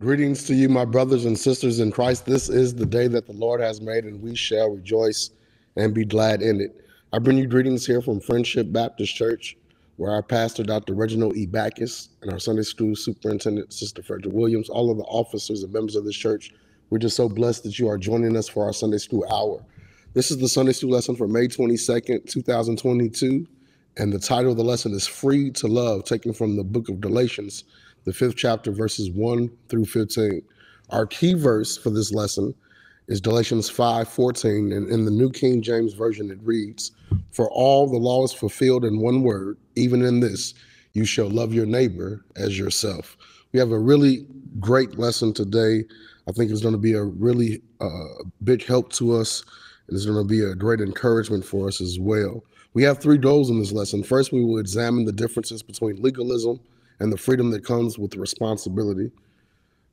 Greetings to you, my brothers and sisters in Christ. This is the day that the Lord has made, and we shall rejoice and be glad in it. I bring you greetings here from Friendship Baptist Church, where our pastor, Dr. Reginald E. Bachus, and our Sunday school superintendent, Sister Frederick Williams, all of the officers and members of this church, we're just so blessed that you are joining us for our Sunday school hour. This is the Sunday school lesson for May 22nd, 2022, and the title of the lesson is Free to Love, taken from the book of Galatians the fifth chapter, verses 1 through 15. Our key verse for this lesson is Galatians 5 14. And in the New King James Version, it reads, For all the law is fulfilled in one word, even in this, you shall love your neighbor as yourself. We have a really great lesson today. I think it's going to be a really uh, big help to us, and it's going to be a great encouragement for us as well. We have three goals in this lesson. First, we will examine the differences between legalism and the freedom that comes with responsibility.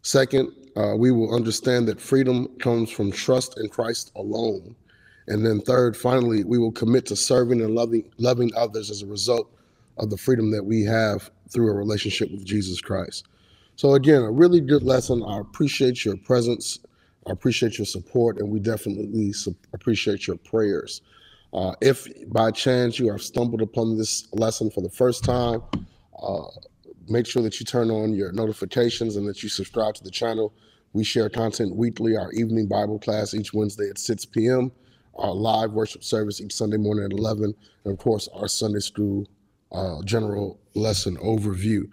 Second, uh, we will understand that freedom comes from trust in Christ alone. And then third, finally, we will commit to serving and loving loving others as a result of the freedom that we have through a relationship with Jesus Christ. So again, a really good lesson. I appreciate your presence. I appreciate your support, and we definitely appreciate your prayers. Uh, if by chance you have stumbled upon this lesson for the first time, uh, make sure that you turn on your notifications and that you subscribe to the channel. We share content weekly, our evening Bible class each Wednesday at 6 p.m., our live worship service each Sunday morning at 11, and of course, our Sunday school uh, general lesson overview.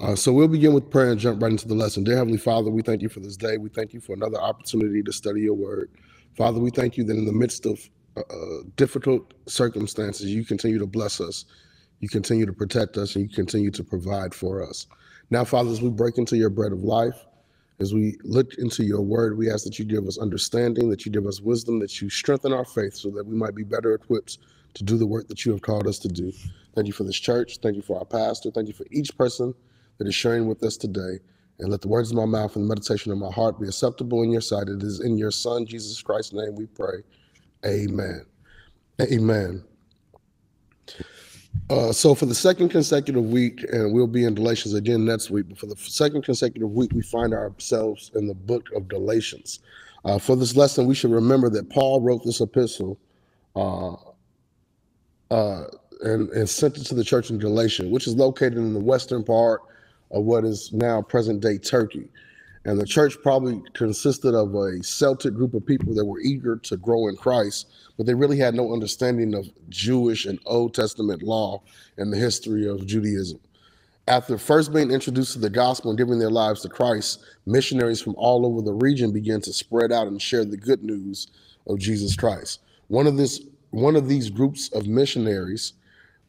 Uh, so we'll begin with prayer and jump right into the lesson. Dear Heavenly Father, we thank you for this day. We thank you for another opportunity to study your word. Father, we thank you that in the midst of uh, uh difficult circumstances, you continue to bless us you continue to protect us and you continue to provide for us. Now, Father, as we break into your bread of life, as we look into your word, we ask that you give us understanding, that you give us wisdom, that you strengthen our faith so that we might be better equipped to do the work that you have called us to do. Thank you for this church. Thank you for our pastor. Thank you for each person that is sharing with us today. And let the words of my mouth and the meditation of my heart be acceptable in your sight. It is in your Son, Jesus Christ's name, we pray. Amen. Amen. Uh, so for the second consecutive week, and we'll be in Galatians again next week, but for the second consecutive week, we find ourselves in the book of Galatians. Uh, for this lesson, we should remember that Paul wrote this epistle uh, uh, and, and sent it to the church in Galatia, which is located in the western part of what is now present day Turkey. And the church probably consisted of a Celtic group of people that were eager to grow in Christ, but they really had no understanding of Jewish and Old Testament law and the history of Judaism. After first being introduced to the gospel and giving their lives to Christ, missionaries from all over the region began to spread out and share the good news of Jesus Christ. One of this one of these groups of missionaries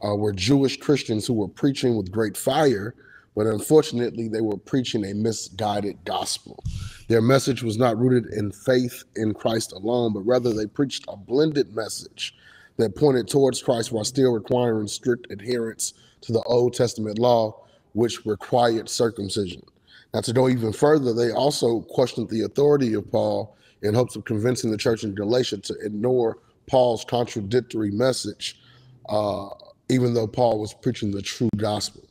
uh, were Jewish Christians who were preaching with great fire but unfortunately, they were preaching a misguided gospel. Their message was not rooted in faith in Christ alone, but rather they preached a blended message that pointed towards Christ while still requiring strict adherence to the Old Testament law, which required circumcision. Now, to go even further, they also questioned the authority of Paul in hopes of convincing the church in Galatia to ignore Paul's contradictory message, uh, even though Paul was preaching the true gospel.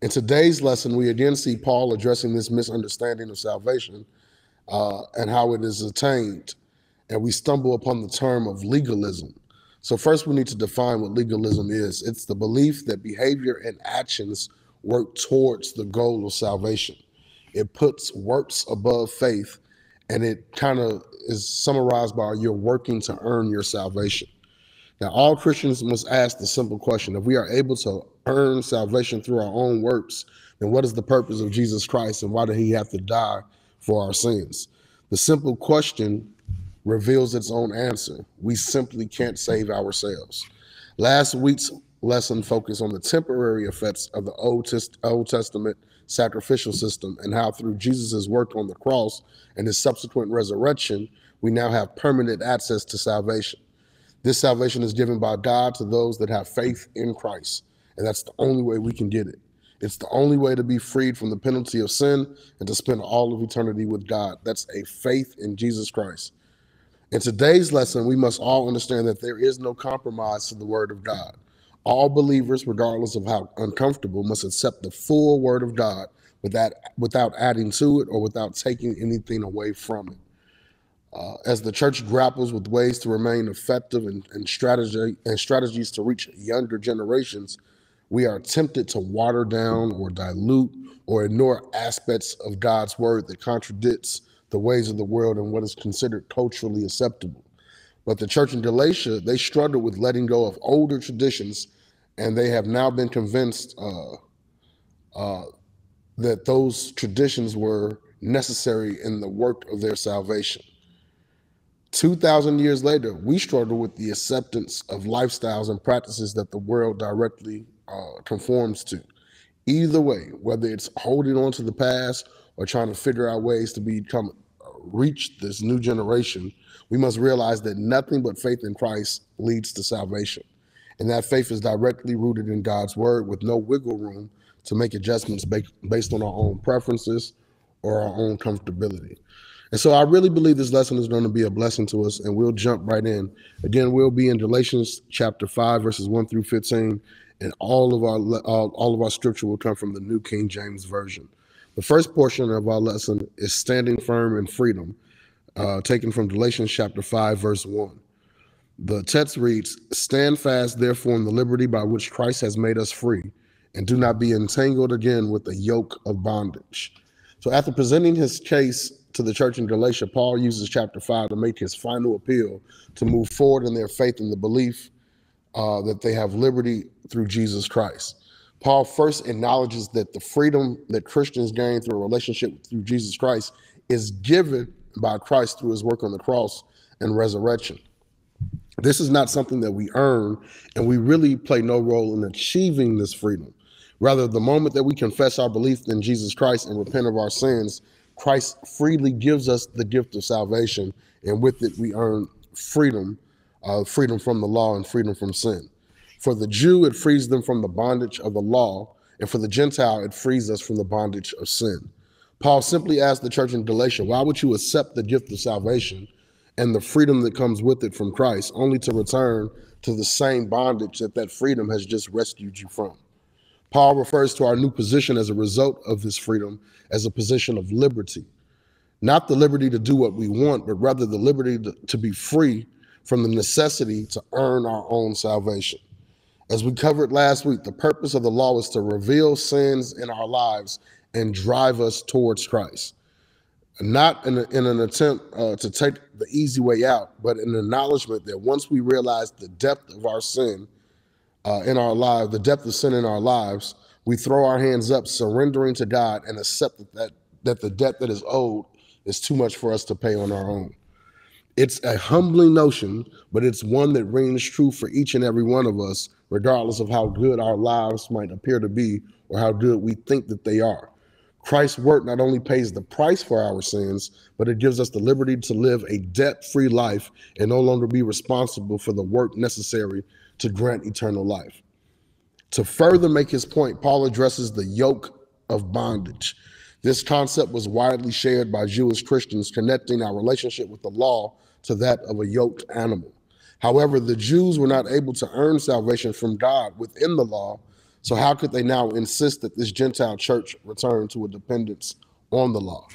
In today's lesson, we again see Paul addressing this misunderstanding of salvation uh, and how it is attained. And we stumble upon the term of legalism. So, first, we need to define what legalism is it's the belief that behavior and actions work towards the goal of salvation. It puts works above faith, and it kind of is summarized by you're working to earn your salvation. Now, all Christians must ask the simple question if we are able to earn salvation through our own works, then what is the purpose of Jesus Christ and why did he have to die for our sins? The simple question reveals its own answer. We simply can't save ourselves. Last week's lesson focused on the temporary effects of the Old, Old Testament sacrificial system and how through Jesus' work on the cross and his subsequent resurrection, we now have permanent access to salvation. This salvation is given by God to those that have faith in Christ. And that's the only way we can get it. It's the only way to be freed from the penalty of sin and to spend all of eternity with God. That's a faith in Jesus Christ. In today's lesson, we must all understand that there is no compromise to the word of God. All believers, regardless of how uncomfortable, must accept the full word of God without without adding to it or without taking anything away from it. Uh, as the church grapples with ways to remain effective and, and strategy and strategies to reach younger generations, we are tempted to water down or dilute or ignore aspects of God's word that contradicts the ways of the world and what is considered culturally acceptable. But the church in Galatia, they struggled with letting go of older traditions, and they have now been convinced uh, uh, that those traditions were necessary in the work of their salvation. 2,000 years later, we struggle with the acceptance of lifestyles and practices that the world directly uh, conforms to. Either way, whether it's holding on to the past or trying to figure out ways to become uh, reach this new generation, we must realize that nothing but faith in Christ leads to salvation. And that faith is directly rooted in God's word with no wiggle room to make adjustments based on our own preferences or our own comfortability. And so I really believe this lesson is going to be a blessing to us, and we'll jump right in. Again, we'll be in Galatians chapter 5, verses 1 through 15, and all of our all, all of our scripture will come from the New King James Version. The first portion of our lesson is standing firm in freedom, uh, taken from Galatians chapter 5, verse 1. The text reads, Stand fast, therefore, in the liberty by which Christ has made us free, and do not be entangled again with the yoke of bondage. So, after presenting his case to the church in Galatia, Paul uses chapter 5 to make his final appeal to move forward in their faith and the belief uh, that they have liberty through Jesus Christ. Paul first acknowledges that the freedom that Christians gain through a relationship through Jesus Christ is given by Christ through his work on the cross and resurrection. This is not something that we earn, and we really play no role in achieving this freedom. Rather, the moment that we confess our belief in Jesus Christ and repent of our sins, Christ freely gives us the gift of salvation, and with it we earn freedom, uh, freedom from the law and freedom from sin. For the Jew, it frees them from the bondage of the law, and for the Gentile, it frees us from the bondage of sin. Paul simply asked the church in Galatia, why would you accept the gift of salvation and the freedom that comes with it from Christ, only to return to the same bondage that that freedom has just rescued you from? Paul refers to our new position as a result of this freedom as a position of liberty. Not the liberty to do what we want, but rather the liberty to, to be free from the necessity to earn our own salvation. As we covered last week, the purpose of the law is to reveal sins in our lives and drive us towards Christ. Not in, a, in an attempt uh, to take the easy way out, but an acknowledgement that once we realize the depth of our sin uh, in our lives, the depth of sin in our lives, we throw our hands up, surrendering to God, and accept that, that the debt that is owed is too much for us to pay on our own. It's a humbling notion, but it's one that rings true for each and every one of us, regardless of how good our lives might appear to be or how good we think that they are. Christ's work not only pays the price for our sins, but it gives us the liberty to live a debt free life and no longer be responsible for the work necessary to grant eternal life. To further make his point, Paul addresses the yoke of bondage. This concept was widely shared by Jewish Christians, connecting our relationship with the law to that of a yoked animal. However, the Jews were not able to earn salvation from God within the law, so how could they now insist that this Gentile church return to a dependence on the law?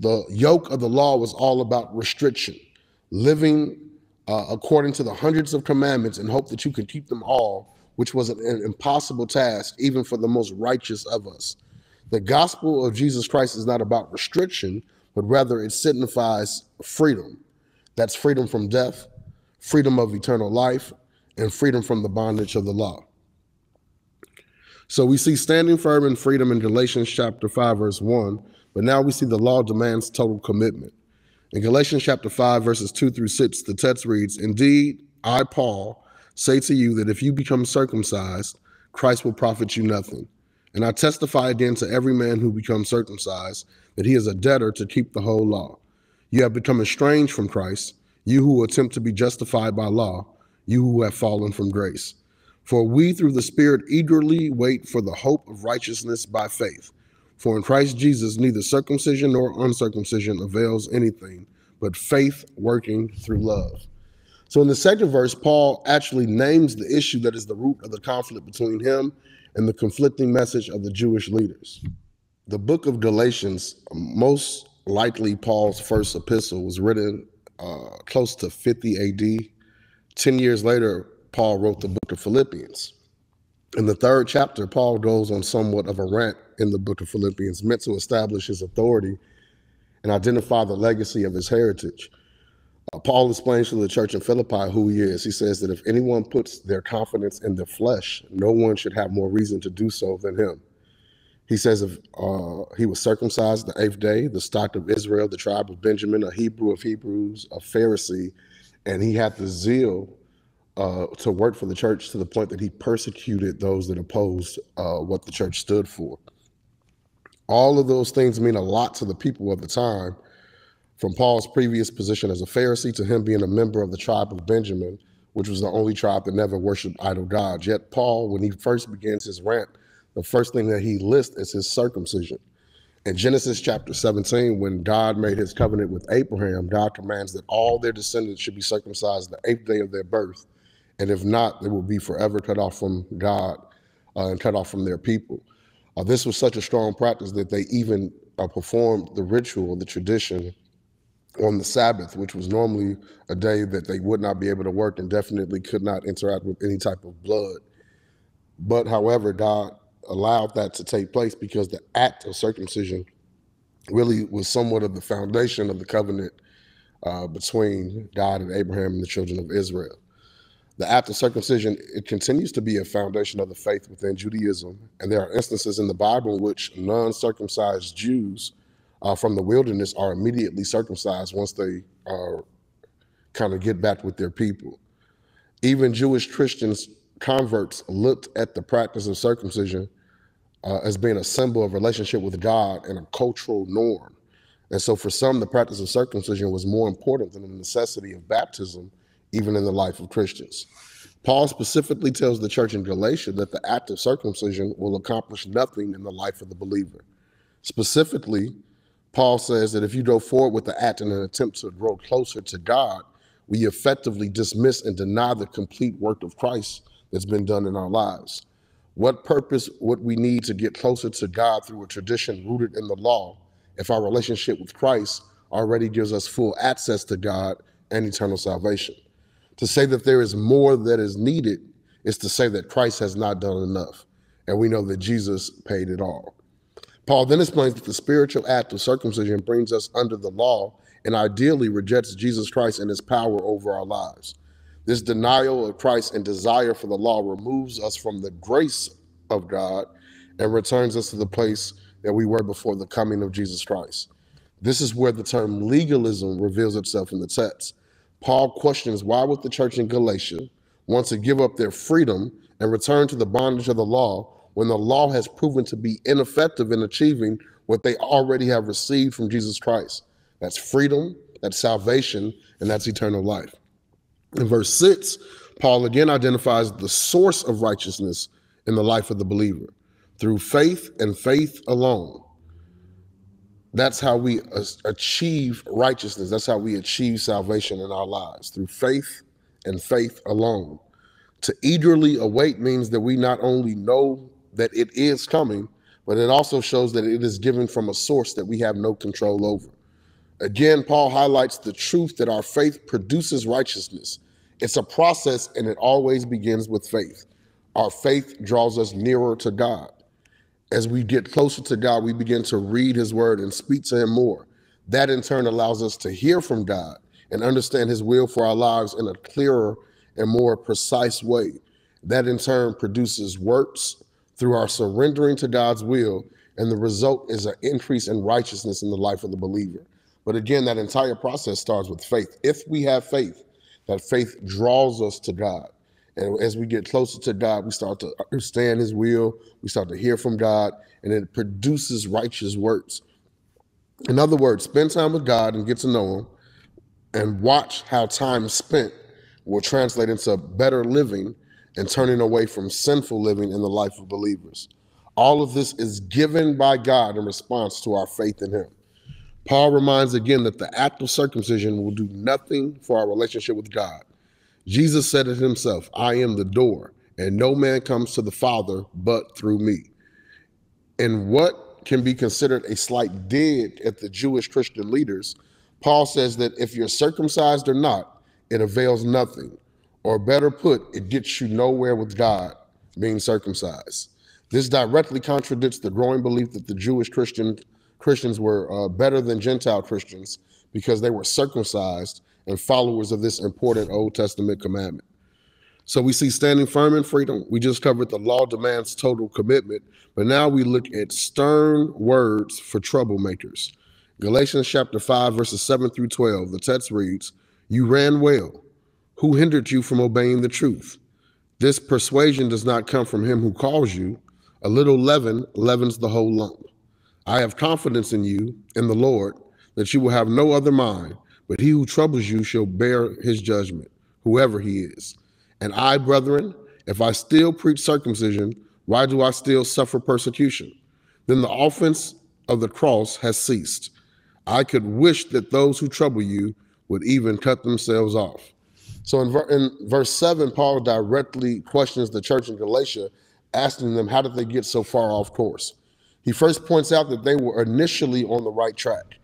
The yoke of the law was all about restriction, living uh, according to the hundreds of commandments and hope that you could keep them all, which was an, an impossible task, even for the most righteous of us. The gospel of Jesus Christ is not about restriction, but rather it signifies freedom. That's freedom from death, freedom of eternal life, and freedom from the bondage of the law. So we see standing firm in freedom in Galatians chapter 5, verse 1, but now we see the law demands total commitment. In Galatians chapter 5, verses 2 through 6, the text reads, Indeed, I, Paul, say to you that if you become circumcised, Christ will profit you nothing. And I testify again to every man who becomes circumcised that he is a debtor to keep the whole law. You have become estranged from Christ, you who attempt to be justified by law, you who have fallen from grace. For we through the Spirit eagerly wait for the hope of righteousness by faith. For in Christ Jesus, neither circumcision nor uncircumcision avails anything, but faith working through love. So in the second verse, Paul actually names the issue that is the root of the conflict between him and the conflicting message of the Jewish leaders. the book of Galatians, most likely Paul's first epistle, was written uh, close to 50 AD. 10 years later, Paul wrote the book of Philippians. In the third chapter, Paul goes on somewhat of a rant in the book of Philippians, meant to establish his authority and identify the legacy of his heritage. Uh, Paul explains to the church in Philippi who he is. He says that if anyone puts their confidence in the flesh, no one should have more reason to do so than him. He says if uh, he was circumcised the eighth day, the stock of Israel, the tribe of Benjamin, a Hebrew of Hebrews, a Pharisee, and he had the zeal uh, to work for the church to the point that he persecuted those that opposed uh, what the church stood for. All of those things mean a lot to the people of the time, from Paul's previous position as a Pharisee to him being a member of the tribe of Benjamin, which was the only tribe that never worshiped idol gods. Yet, Paul, when he first begins his rant, the first thing that he lists is his circumcision. In Genesis chapter 17, when God made his covenant with Abraham, God commands that all their descendants should be circumcised the eighth day of their birth. And if not, they will be forever cut off from God uh, and cut off from their people. Uh, this was such a strong practice that they even uh, performed the ritual, the tradition on the Sabbath, which was normally a day that they would not be able to work and definitely could not interact with any type of blood. But however, God allowed that to take place because the act of circumcision really was somewhat of the foundation of the covenant uh, between God and Abraham and the children of Israel. The act of circumcision it continues to be a foundation of the faith within Judaism, and there are instances in the Bible in which non-circumcised Jews uh, from the wilderness are immediately circumcised once they uh, kind of get back with their people. Even Jewish Christians converts looked at the practice of circumcision uh, as being a symbol of relationship with God and a cultural norm. And so for some, the practice of circumcision was more important than the necessity of baptism, even in the life of Christians. Paul specifically tells the church in Galatia that the act of circumcision will accomplish nothing in the life of the believer. Specifically, Paul says that if you go forward with the act in an attempt to grow closer to God, we effectively dismiss and deny the complete work of Christ that's been done in our lives. What purpose would we need to get closer to God through a tradition rooted in the law if our relationship with Christ already gives us full access to God and eternal salvation? To say that there is more that is needed is to say that Christ has not done enough. And we know that Jesus paid it all. Paul then explains that the spiritual act of circumcision brings us under the law and ideally rejects Jesus Christ and his power over our lives. This denial of Christ and desire for the law removes us from the grace of God and returns us to the place that we were before the coming of Jesus Christ. This is where the term legalism reveals itself in the text. Paul questions why would the church in Galatia want to give up their freedom and return to the bondage of the law when the law has proven to be ineffective in achieving what they already have received from Jesus Christ. That's freedom, that's salvation, and that's eternal life. In verse 6, Paul again identifies the source of righteousness in the life of the believer through faith and faith alone. That's how we achieve righteousness. That's how we achieve salvation in our lives through faith and faith alone. To eagerly await means that we not only know that it is coming, but it also shows that it is given from a source that we have no control over. Again, Paul highlights the truth that our faith produces righteousness. It's a process and it always begins with faith. Our faith draws us nearer to God. As we get closer to God, we begin to read his word and speak to him more. That in turn allows us to hear from God and understand his will for our lives in a clearer and more precise way. That in turn produces works through our surrendering to God's will, and the result is an increase in righteousness in the life of the believer. But again, that entire process starts with faith. If we have faith, that faith draws us to God. And as we get closer to God, we start to understand his will, we start to hear from God, and it produces righteous works. In other words, spend time with God and get to know him, and watch how time spent will translate into better living and turning away from sinful living in the life of believers. All of this is given by God in response to our faith in him. Paul reminds again that the act of circumcision will do nothing for our relationship with God. Jesus said it himself I am the door, and no man comes to the Father but through me. And what can be considered a slight dig at the Jewish Christian leaders, Paul says that if you're circumcised or not, it avails nothing. Or better put, it gets you nowhere with God being circumcised. This directly contradicts the growing belief that the Jewish Christian Christians were uh, better than Gentile Christians because they were circumcised and followers of this important Old Testament commandment. So we see standing firm in freedom. We just covered the law demands total commitment, but now we look at stern words for troublemakers. Galatians chapter 5, verses 7 through 12, the text reads, You ran well. Who hindered you from obeying the truth? This persuasion does not come from him who calls you. A little leaven leavens the whole lump. I have confidence in you, in the Lord, that you will have no other mind, but he who troubles you shall bear his judgment, whoever he is. And I, brethren, if I still preach circumcision, why do I still suffer persecution? Then the offense of the cross has ceased. I could wish that those who trouble you would even cut themselves off. So in, ver- in verse 7, Paul directly questions the church in Galatia, asking them, How did they get so far off course? He first points out that they were initially on the right track.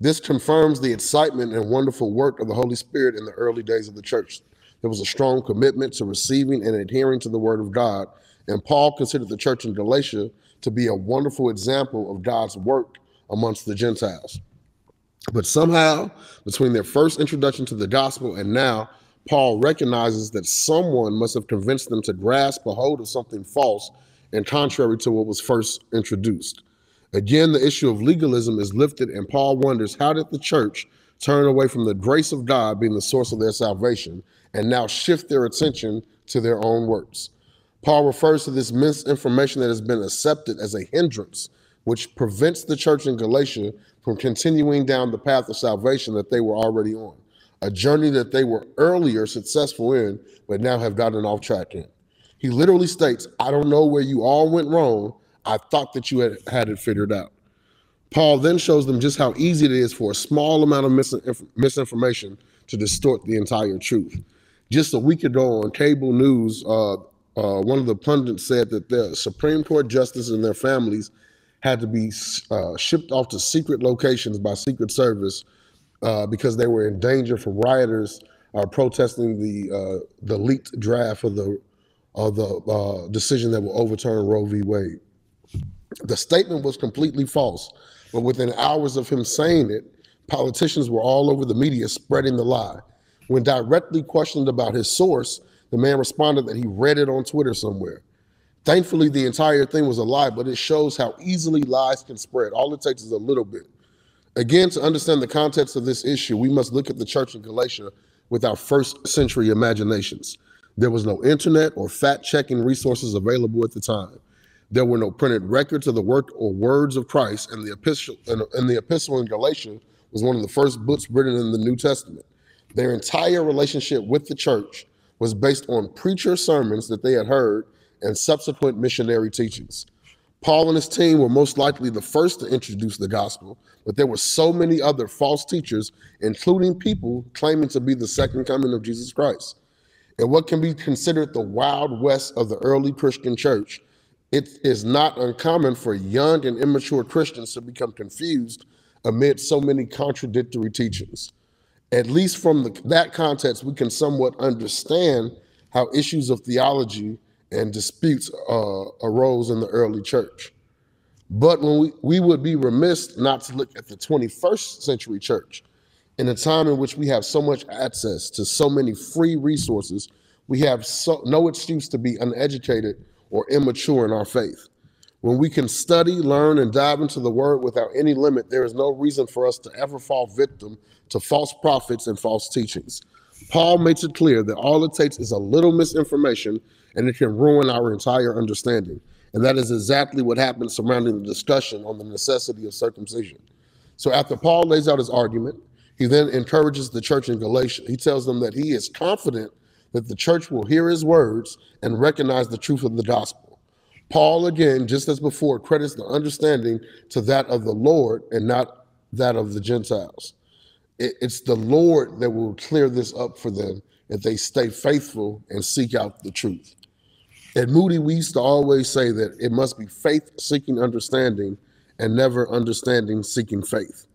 This confirms the excitement and wonderful work of the Holy Spirit in the early days of the church. There was a strong commitment to receiving and adhering to the word of God. And Paul considered the church in Galatia to be a wonderful example of God's work amongst the Gentiles. But somehow, between their first introduction to the gospel and now, Paul recognizes that someone must have convinced them to grasp a hold of something false and contrary to what was first introduced. Again, the issue of legalism is lifted, and Paul wonders how did the church turn away from the grace of God being the source of their salvation and now shift their attention to their own works? Paul refers to this misinformation that has been accepted as a hindrance, which prevents the church in Galatia from continuing down the path of salvation that they were already on, a journey that they were earlier successful in, but now have gotten off track in. He literally states, I don't know where you all went wrong, I thought that you had had it figured out. Paul then shows them just how easy it is for a small amount of misinf- misinformation to distort the entire truth. Just a week ago on cable news, uh, uh, one of the pundits said that the Supreme Court justices and their families had to be uh, shipped off to secret locations by Secret Service uh, because they were in danger from rioters uh, protesting the uh, the leaked draft of the of the uh, decision that will overturn Roe v. Wade. The statement was completely false, but within hours of him saying it, politicians were all over the media spreading the lie. When directly questioned about his source, the man responded that he read it on Twitter somewhere. Thankfully, the entire thing was a lie, but it shows how easily lies can spread. All it takes is a little bit. Again, to understand the context of this issue, we must look at the church in Galatia with our first century imaginations. There was no internet or fact checking resources available at the time. There were no printed records of the work or words of Christ, and the epistle and, the epistle in Galatia was one of the first books written in the New Testament. Their entire relationship with the church was based on preacher sermons that they had heard and subsequent missionary teachings. Paul and his team were most likely the first to introduce the gospel, but there were so many other false teachers, including people claiming to be the second coming of Jesus Christ. In what can be considered the wild west of the early Christian church, it is not uncommon for young and immature Christians to become confused amid so many contradictory teachings. At least from the, that context, we can somewhat understand how issues of theology and disputes uh, arose in the early church. But when we, we would be remiss not to look at the 21st century church in a time in which we have so much access to so many free resources, we have so, no excuse to be uneducated or immature in our faith. When we can study, learn, and dive into the word without any limit, there is no reason for us to ever fall victim to false prophets and false teachings. Paul makes it clear that all it takes is a little misinformation and it can ruin our entire understanding. And that is exactly what happened surrounding the discussion on the necessity of circumcision. So after Paul lays out his argument, he then encourages the church in Galatia. He tells them that he is confident that the church will hear his words and recognize the truth of the gospel. Paul, again, just as before, credits the understanding to that of the Lord and not that of the Gentiles. It's the Lord that will clear this up for them if they stay faithful and seek out the truth. At Moody, we used to always say that it must be faith seeking understanding and never understanding, seeking faith.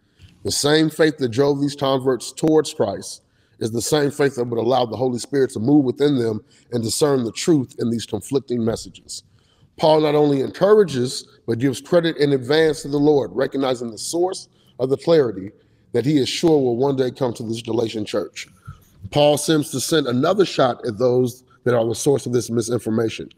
The same faith that drove these converts towards Christ is the same faith that would allow the Holy Spirit to move within them and discern the truth in these conflicting messages. Paul not only encourages, but gives credit in advance to the Lord, recognizing the source of the clarity that he is sure will one day come to this Galatian church. Paul seems to send another shot at those that are the source of this misinformation.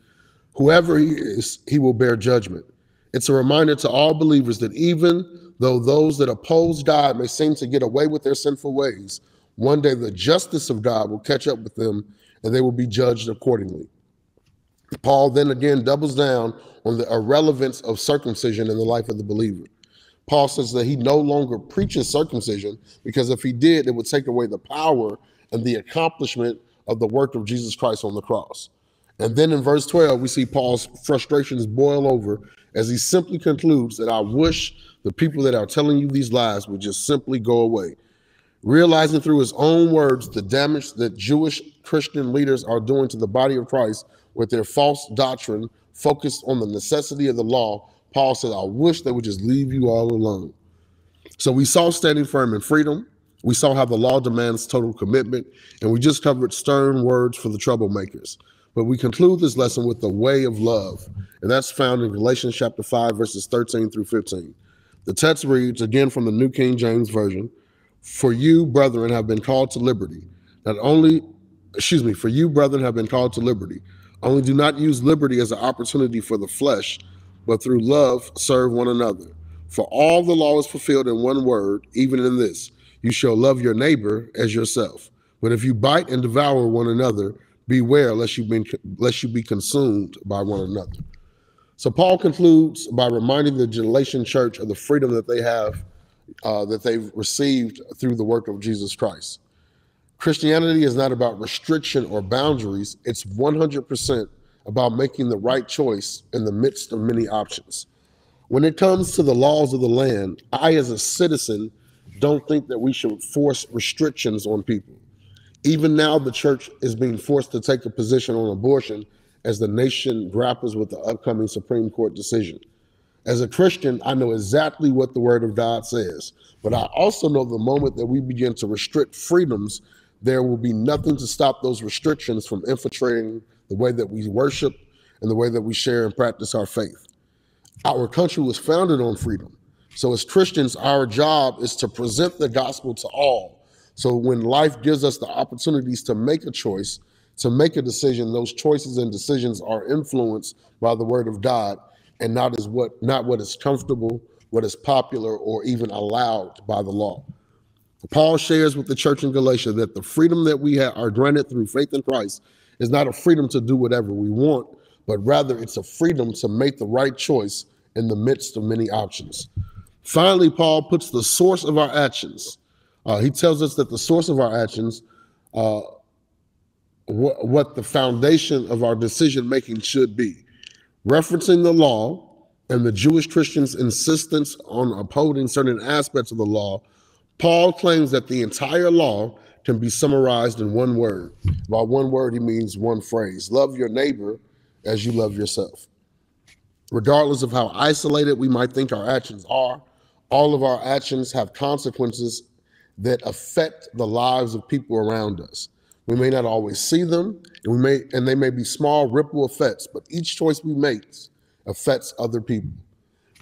Whoever he is, he will bear judgment. It's a reminder to all believers that even though those that oppose God may seem to get away with their sinful ways, one day the justice of God will catch up with them and they will be judged accordingly. Paul then again doubles down on the irrelevance of circumcision in the life of the believer. Paul says that he no longer preaches circumcision because if he did, it would take away the power and the accomplishment of the work of Jesus Christ on the cross. And then in verse 12, we see Paul's frustrations boil over as he simply concludes that I wish the people that are telling you these lies would just simply go away. Realizing through his own words the damage that Jewish Christian leaders are doing to the body of Christ with their false doctrine focused on the necessity of the law, Paul said, I wish they would just leave you all alone. So we saw standing firm in freedom. We saw how the law demands total commitment, and we just covered stern words for the troublemakers. But we conclude this lesson with the way of love, and that's found in Galatians chapter 5, verses 13 through 15. The text reads, again from the New King James Version For you, brethren, have been called to liberty. Not only, excuse me, for you, brethren, have been called to liberty. Only do not use liberty as an opportunity for the flesh, but through love serve one another. For all the law is fulfilled in one word, even in this you shall love your neighbor as yourself. But if you bite and devour one another, beware lest you be lest you be consumed by one another. So Paul concludes by reminding the Galatian church of the freedom that they have, uh, that they've received through the work of Jesus Christ. Christianity is not about restriction or boundaries. It's 100% about making the right choice in the midst of many options. When it comes to the laws of the land, I, as a citizen, don't think that we should force restrictions on people. Even now, the church is being forced to take a position on abortion as the nation grapples with the upcoming Supreme Court decision. As a Christian, I know exactly what the Word of God says, but I also know the moment that we begin to restrict freedoms, there will be nothing to stop those restrictions from infiltrating the way that we worship and the way that we share and practice our faith. Our country was founded on freedom. So, as Christians, our job is to present the gospel to all so when life gives us the opportunities to make a choice, to make a decision, those choices and decisions are influenced by the word of God and not as what not what is comfortable, what is popular, or even allowed by the law. Paul shares with the church in Galatia that the freedom that we have, are granted through faith in Christ is not a freedom to do whatever we want, but rather it's a freedom to make the right choice in the midst of many options. Finally, Paul puts the source of our actions uh, he tells us that the source of our actions, uh, wh- what the foundation of our decision making should be. Referencing the law and the Jewish Christians' insistence on upholding certain aspects of the law, Paul claims that the entire law can be summarized in one word. By one word, he means one phrase love your neighbor as you love yourself. Regardless of how isolated we might think our actions are, all of our actions have consequences that affect the lives of people around us. We may not always see them, and we may and they may be small ripple effects, but each choice we make affects other people.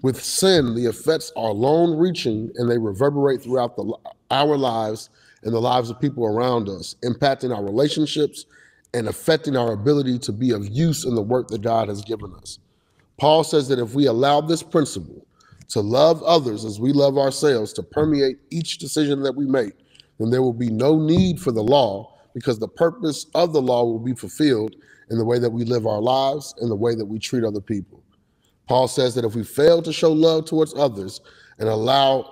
With sin, the effects are long reaching and they reverberate throughout the, our lives and the lives of people around us, impacting our relationships and affecting our ability to be of use in the work that God has given us. Paul says that if we allow this principle, to love others as we love ourselves, to permeate each decision that we make, then there will be no need for the law because the purpose of the law will be fulfilled in the way that we live our lives and the way that we treat other people. Paul says that if we fail to show love towards others and allow,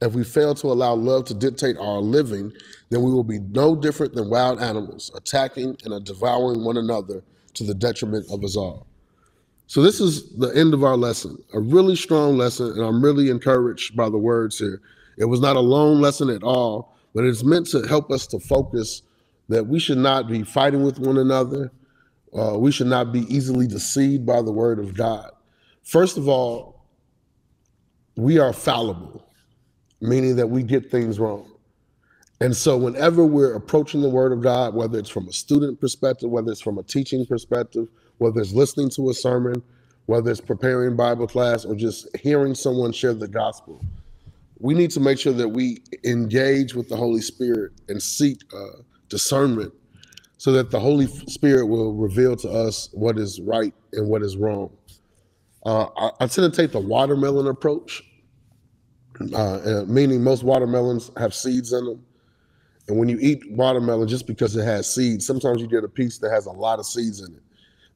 if we fail to allow love to dictate our living, then we will be no different than wild animals, attacking and devouring one another to the detriment of us all. So this is the end of our lesson, a really strong lesson, and I'm really encouraged by the words here. It was not a long lesson at all, but it's meant to help us to focus that we should not be fighting with one another. Uh, we should not be easily deceived by the word of God. First of all, we are fallible, meaning that we get things wrong. And so, whenever we're approaching the Word of God, whether it's from a student perspective, whether it's from a teaching perspective, whether it's listening to a sermon, whether it's preparing Bible class, or just hearing someone share the gospel, we need to make sure that we engage with the Holy Spirit and seek uh, discernment so that the Holy Spirit will reveal to us what is right and what is wrong. Uh, I, I, tend to take the watermelon approach, uh, meaning most watermelons have seeds in them. And when you eat watermelon, just because it has seeds, sometimes you get a piece that has a lot of seeds in it.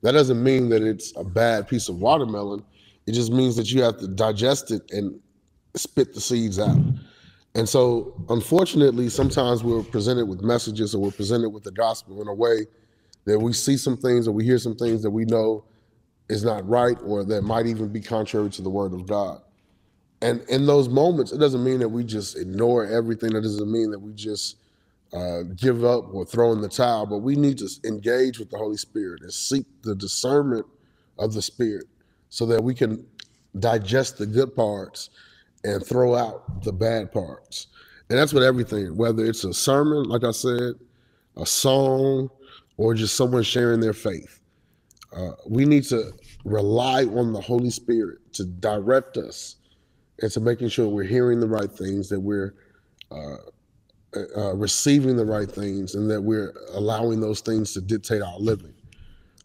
That doesn't mean that it's a bad piece of watermelon. It just means that you have to digest it and spit the seeds out. And so, unfortunately, sometimes we're presented with messages or we're presented with the gospel in a way that we see some things or we hear some things that we know is not right or that might even be contrary to the word of God. And in those moments, it doesn't mean that we just ignore everything. It doesn't mean that we just uh, give up or throw in the towel, but we need to engage with the Holy Spirit and seek the discernment of the Spirit so that we can digest the good parts and throw out the bad parts. And that's what everything, whether it's a sermon, like I said, a song, or just someone sharing their faith. Uh, we need to rely on the Holy Spirit to direct us and to making sure we're hearing the right things, that we're uh, uh, receiving the right things, and that we're allowing those things to dictate our living.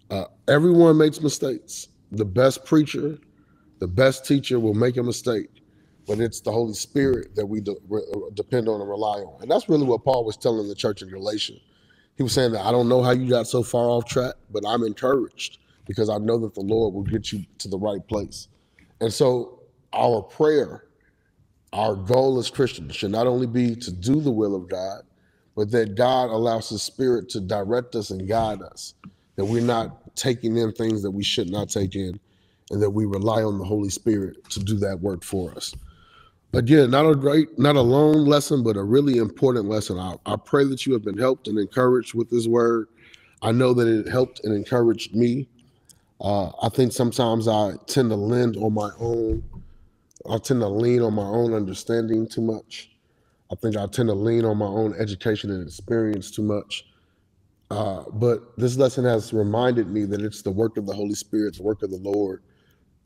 Uh, everyone makes mistakes. The best preacher, the best teacher will make a mistake but it's the Holy Spirit that we de- re- uh, depend on and rely on. And that's really what Paul was telling the church in Galatia. He was saying that I don't know how you got so far off track, but I'm encouraged because I know that the Lord will get you to the right place. And so our prayer, our goal as Christians should not only be to do the will of God, but that God allows his spirit to direct us and guide us, that we're not taking in things that we should not take in, and that we rely on the Holy Spirit to do that work for us again, not a great, not a long lesson, but a really important lesson. I, I pray that you have been helped and encouraged with this word. I know that it helped and encouraged me. Uh, I think sometimes I tend to lend on my own. I tend to lean on my own understanding too much. I think I tend to lean on my own education and experience too much. Uh, but this lesson has reminded me that it's the work of the Holy Spirit, the work of the Lord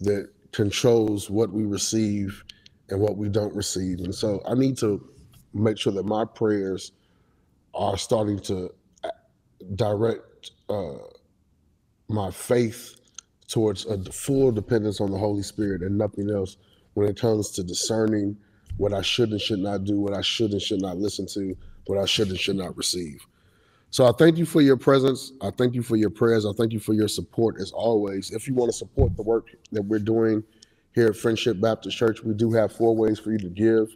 that controls what we receive and what we don't receive. And so I need to make sure that my prayers are starting to uh, direct uh, my faith towards a full dependence on the Holy Spirit and nothing else when it comes to discerning what I should and should not do, what I should and should not listen to, what I should and should not receive. So I thank you for your presence. I thank you for your prayers. I thank you for your support as always. If you want to support the work that we're doing here at Friendship Baptist Church, we do have four ways for you to give.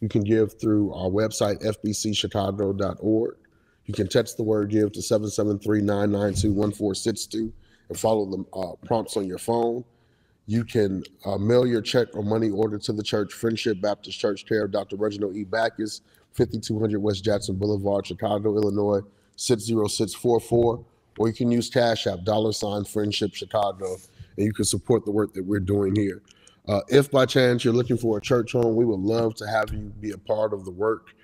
You can give through our website, fbcchicago.org. You can text the word give to 773 992 1462 and follow the uh, prompts on your phone. You can uh, mail your check or money order to the church, Friendship Baptist Church, care of Dr. Reginald E. Bachus, 5200 West Jackson Boulevard, Chicago, Illinois, 60644. Or you can use Cash App, dollar sign Friendship Chicago, and you can support the work that we're doing here. Uh, if by chance you're looking for a church home, we would love to have you be a part of the work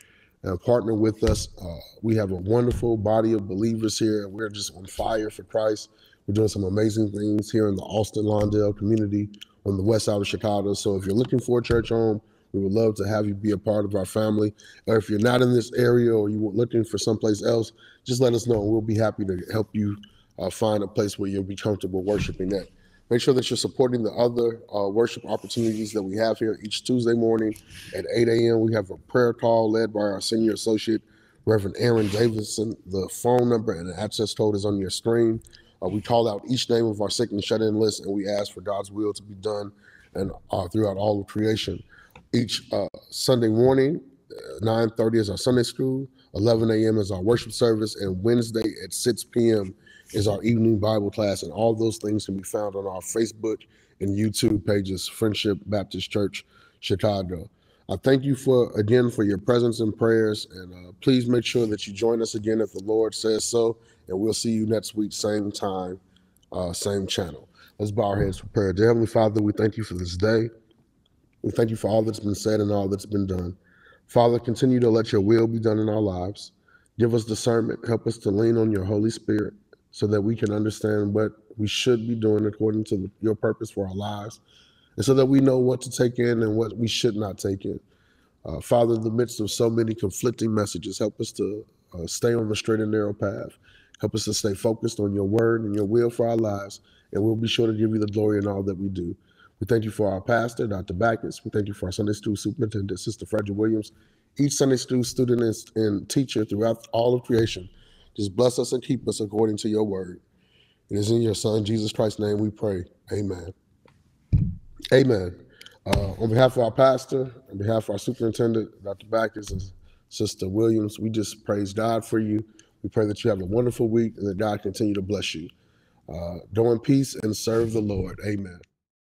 and partner with us. Uh, we have a wonderful body of believers here, and we're just on fire for Christ. We're doing some amazing things here in the Austin Lawndale community on the west side of Chicago. So if you're looking for a church home, we would love to have you be a part of our family. Or if you're not in this area or you're looking for someplace else, just let us know. We'll be happy to help you uh, find a place where you'll be comfortable worshiping at. Make sure that you're supporting the other uh, worship opportunities that we have here each Tuesday morning at 8 a.m. We have a prayer call led by our senior associate, Reverend Aaron Davidson. The phone number and the access code is on your screen. Uh, we call out each name of our sick and shut in list, and we ask for God's will to be done and uh, throughout all of creation. Each uh, Sunday morning, 9:30 uh, is our Sunday school. 11 a.m. is our worship service, and Wednesday at 6 p.m is our evening Bible class, and all those things can be found on our Facebook and YouTube pages, Friendship Baptist Church Chicago. I thank you for again for your presence and prayers, and uh, please make sure that you join us again if the Lord says so. And we'll see you next week, same time, uh, same channel. Let's bow our heads for prayer. Dear Heavenly Father, we thank you for this day. We thank you for all that's been said and all that's been done. Father, continue to let your will be done in our lives. Give us discernment. Help us to lean on your Holy Spirit so that we can understand what we should be doing according to your purpose for our lives, and so that we know what to take in and what we should not take in. Uh, Father, in the midst of so many conflicting messages, help us to uh, stay on the straight and narrow path. Help us to stay focused on your word and your will for our lives, and we'll be sure to give you the glory in all that we do. We thank you for our pastor, Dr. Bachus. We thank you for our Sunday school superintendent, Sister Frederick Williams, each Sunday school student and teacher throughout all of creation. Just bless us and keep us according to your word. It is in your Son, Jesus Christ's name, we pray. Amen. Amen. Uh, on behalf of our pastor, on behalf of our superintendent, Dr. Bachus and Sister Williams, we just praise God for you. We pray that you have a wonderful week and that God continue to bless you. Uh, go in peace and serve the Lord. Amen.